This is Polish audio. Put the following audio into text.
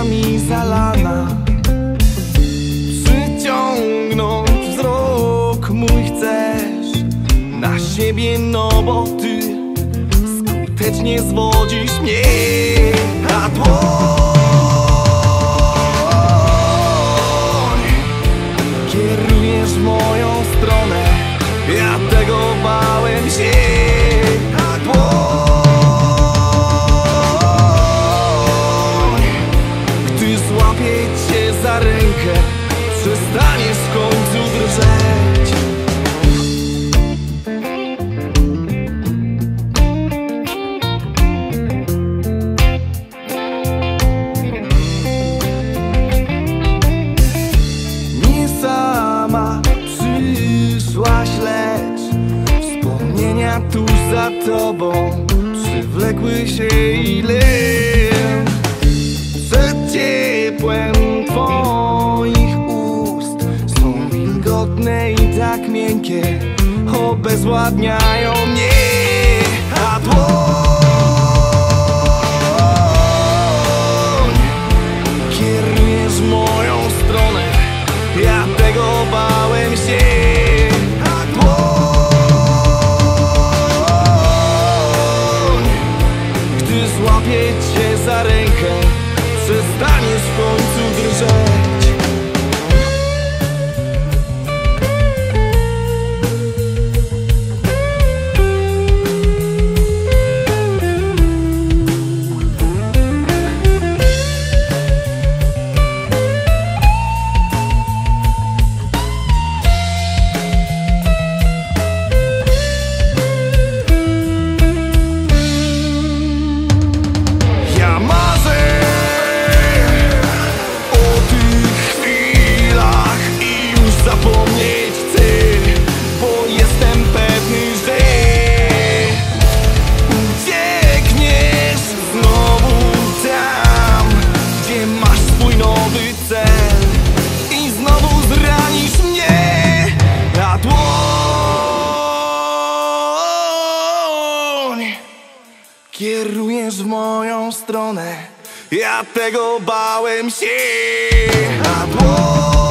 łzami zalana. Przyciągnąć wzrok mój chcesz Na siebie, no bo ty Skutecznie zwodzisz mnie. A dłoń Wspomnienia tuż za tobą Przywlekły się ile Przed ciepłem twoich ust Są wilgotne i tak miękkie Obezładniają mnie. A dłoń kitchen. Stronę. Ja tego bałem się. A dłoń